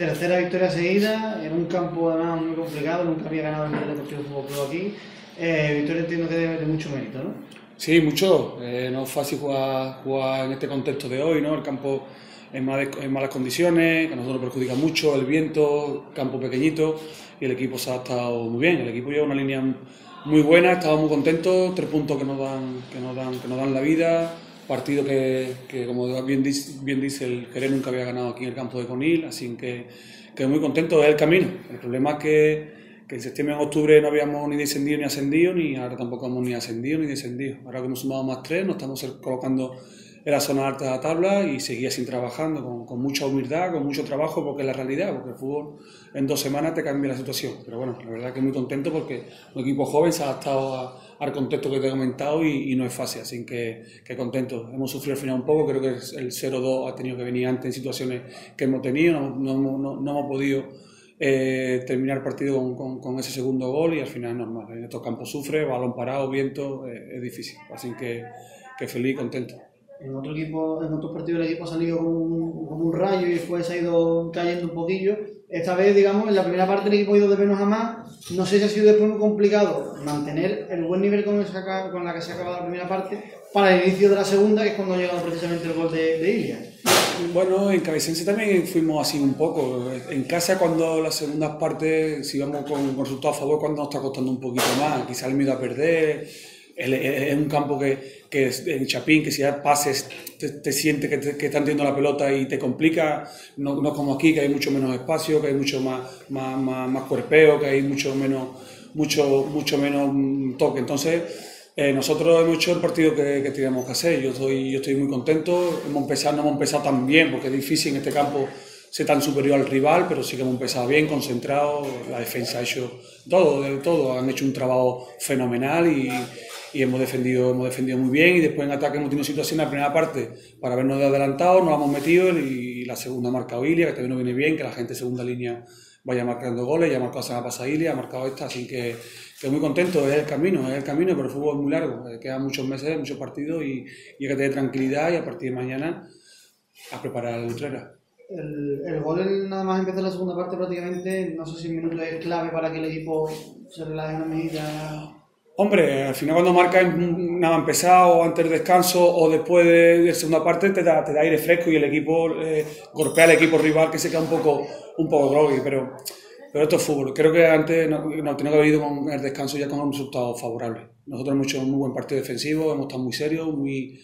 tercera victoria seguida, en un campo además muy complicado, nunca había ganado el Deportivo Fútbol Club aquí. Eh, victoria entiendo que de, de, mucho mérito, ¿no? Sí, mucho. Eh, no es fácil jugar, en este contexto de hoy, ¿no? El campo en, en malas condiciones, que a nosotros nos perjudica mucho, el viento, campo pequeñito, y el equipo se ha estado muy bien. El equipo lleva una línea muy buena, estamos muy contentos, tres puntos que nos dan, que nos dan, que nos dan la vida, partido que, que como bien dice, bien dice, el Jerez nunca había ganado aquí en el campo de Conil, así que, que muy contento, es el camino. El problema es que, que en septiembre en octubre no habíamos ni descendido ni ascendido, ni ahora tampoco hemos ni ascendido ni descendido. Ahora que hemos sumado más tres, nos estamos colocando en la zona alta de la tabla y seguía sin trabajando, con, mucha humildad, con mucho trabajo, porque es la realidad, porque el fútbol en dos semanas te cambia la situación. Pero bueno, la verdad que muy contento porque un equipo joven se ha adaptado al contexto que te he comentado y, no es fácil, así que, que, contento. Hemos sufrido al final un poco, creo que el 0-2 ha tenido que venir antes en situaciones que hemos tenido, no, hemos podido eh, terminar el partido con, ese segundo gol y al final es normal. En estos campos sufre, balón parado, viento, eh, es difícil, así que, que feliz contento. En otro equipo, en otros partidos el equipo ha salido con un, un rayo y después ha ido cayendo un poquillo. Esta vez, digamos, en la primera parte el equipo ha ido de menos a más. No sé si ha sido después muy complicado mantener el buen nivel con, esa, con la que se ha acabado la primera parte para el inicio de la segunda, que es cuando ha llegado precisamente el gol de, de Ilia. Bueno, en Cabecense también fuimos así un poco. En casa, cuando las segundas partes, si vamos con, con resultado a favor, cuando nos está costando un poquito más, quizá el miedo a perder. Es un campo que, que en Chapín, que si das pases te, te siente que, te, que están teniendo la pelota y te complica, no, no, como aquí, que hay mucho menos espacio, que hay mucho más, más, más, más cuerpeo, que hay mucho menos, mucho, mucho menos toque. Entonces, eh, nosotros hemos hecho el partido que, que teníamos que hacer. Yo estoy, yo estoy muy contento. Hemos empezado, no hemos empezado tan bien, porque es difícil en este campo ser tan superior al rival, pero sí que hemos empezado bien, concentrado. La defensa ha hecho todo, de todo. Han hecho un trabajo fenomenal y, y hemos defendido, hemos defendido muy bien. Y después en ataque hemos tenido situación en la primera parte para habernos adelantado, nos hemos metido y la segunda marca Ilia, que también nos viene bien, que la gente de segunda línea vaya marcando goles, ya ha marcado semana pasada Ilia, ha marcado esta, así que, que muy contento, es el camino, es el camino, pero el fútbol es muy largo, quedan muchos meses, muchos partidos y, y hay que tener tranquilidad y a partir de mañana a preparar la Utrera. El, el, gol nada más empezar la segunda parte prácticamente, no sé si un minuto es clave para que el equipo se relaje una medida. Hombre, al final cuando marcas nada empezado, antes del descanso o después de, de segunda parte te da, te da aire fresco y el equipo eh, golpea al equipo rival que se queda un poco, un poco groggy, pero, pero esto es fútbol. Creo que antes nos no, tenía que haber ido con el descanso ya con un resultado favorable. Nosotros hemos hecho un muy buen partido defensivo, hemos estado muy serios, muy,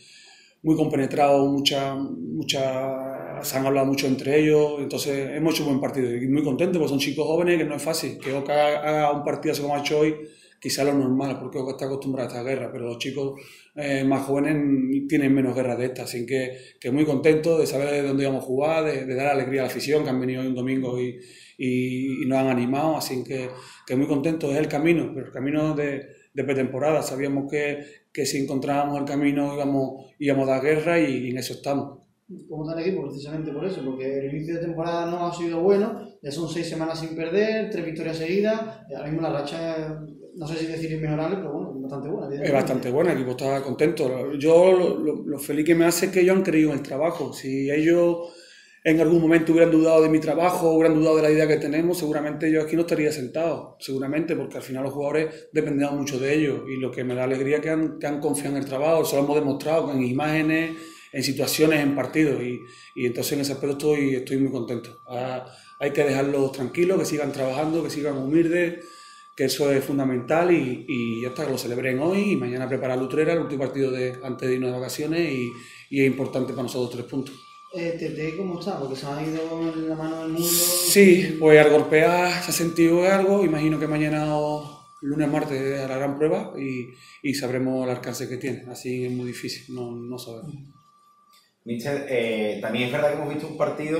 muy compenetrados, mucha, mucha, se han hablado mucho entre ellos, entonces hemos hecho un buen partido. Y muy contentos porque son chicos jóvenes que no es fácil, que Oca haga un partido así como ha hecho hoy, quizá lo normal, porque Oca está acostumbrado a esta guerra, pero los chicos eh, más jóvenes tienen menos guerra de esta, así que, que muy contentos de saber de dónde íbamos a jugar, de, de, dar alegría a la afición, que han venido hoy un domingo y, y, y nos han animado, así que, que muy contentos, es el camino, pero el camino de, de pretemporada, sabíamos que, que si encontrábamos el camino íbamos, íbamos a dar guerra y, y en eso estamos. ¿Cómo está el equipo? Precisamente por eso, porque el inicio de temporada no ha sido bueno, ya son seis semanas sin perder, tres victorias seguidas, y ahora mismo la racha, no sé si decir inmejorable, pero bueno, es bastante buena. Es bastante buena, el equipo está contento. Yo lo, lo, lo, feliz que me hace es que ellos han creído en el trabajo. Si ellos en algún momento hubieran dudado de mi trabajo, hubieran dudado de la idea que tenemos, seguramente yo aquí no estaría sentado, seguramente, porque al final los jugadores dependían mucho de ellos y lo que me da alegría es que han, que han confiado en el trabajo, eso lo hemos demostrado con imágenes, en situaciones, en partidos y, y, entonces en ese aspecto estoy, estoy muy contento. Hay que dejarlos tranquilos, que sigan trabajando, que sigan humildes, que eso es fundamental y, y ya que lo celebren hoy y mañana preparar Lutrera, el último partido de, antes de irnos de vacaciones y, y es importante para nosotros tres puntos. Eh, ¿Tete cómo está? Porque se ha ido en la mano del mundo. Sí, pues al golpear se ha sentido algo, imagino que mañana o lunes, martes harán prueba y, y sabremos el alcance que tiene, así es muy difícil, no, no sabemos. Mister, eh, también es verdad que hemos visto un partido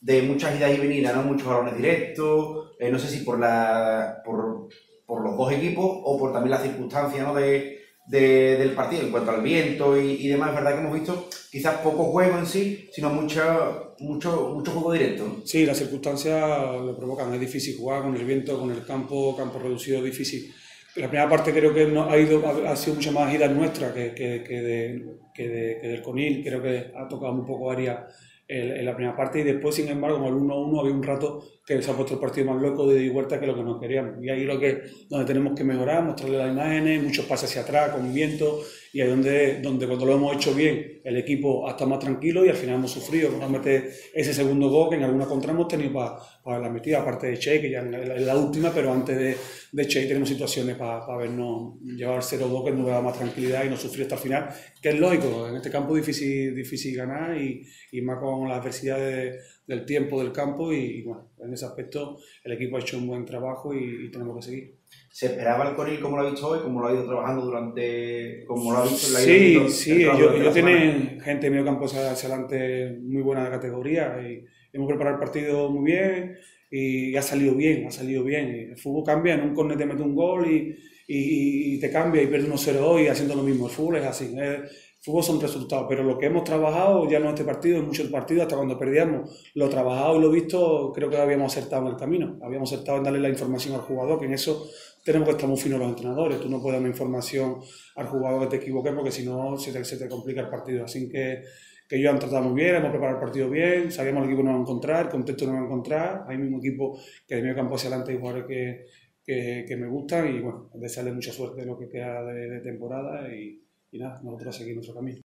de muchas idas y venidas, ¿no? muchos balones directos, eh, no sé si por, la, por, por, los dos equipos o por también las circunstancias ¿no? de, de, del partido en cuanto al viento y, y, demás. Es verdad que hemos visto quizás poco juego en sí, sino mucho, mucho, mucho juego directo. Sí, las circunstancias lo provocan, es difícil jugar con el viento, con el campo, campo reducido, difícil. La primera parte creo que no, ha, ido, ha, ha sido mucho más ida nuestra que, que, que, de, que, de, que del Conil, creo que ha tocado un poco área en la primera parte y después, sin embargo, con el 1-1 había un rato que se ha puesto el partido más loco de vuelta que lo que nos queríamos. Y ahí lo que donde tenemos que mejorar, mostrarle las imágenes, muchos pases hacia atrás con viento y ahí donde, donde cuando lo hemos hecho bien el equipo ha estado más tranquilo y al final hemos sufrido. Nos meter ese segundo gol que en alguna contra hemos tenido para, para la metida, aparte de Che, que ya es la, última, pero antes de, de Che tenemos situaciones para, para vernos llevar 0-2 que nos da más tranquilidad y no sufrir hasta el final, que es lógico, en este campo es difícil, difícil ganar y, y más con la adversidad del tiempo del campo y, bueno, en ese aspecto el equipo ha hecho un buen trabajo y, tenemos que seguir. ¿Se esperaba el Coril como lo ha visto hoy, como lo ha ido trabajando durante, como lo ha visto en la Sí, sí, ellos, tienen gente medio campo hacia adelante muy buena de categoría y hemos preparado el partido muy bien y ha salido bien, ha salido bien. El fútbol cambia, en un córner te mete un gol y, y, te cambia y pierde 1-0 hoy haciendo lo mismo. El fútbol es así fútbol son resultados, pero lo que hemos trabajado, ya no este partido, en muchos partidos, hasta cuando perdíamos, lo trabajado y lo visto, creo que habíamos acertado en el camino. Habíamos acertado en darle la información al jugador, que en eso tenemos que estar muy finos los entrenadores. Tú no puedes dar información al jugador que te equivoques, porque si no se te, se te complica el partido. Así que, que ellos han tratado muy bien, hemos preparado el partido bien, sabíamos el equipo no va a encontrar, el contexto no va a encontrar. Hay mismo equipo que de medio campo hacia adelante hay jugadores que, que, que, me gustan y bueno, desearle mucha suerte en lo que queda de, de temporada y, y nada, nosotros seguimos nuestro camino.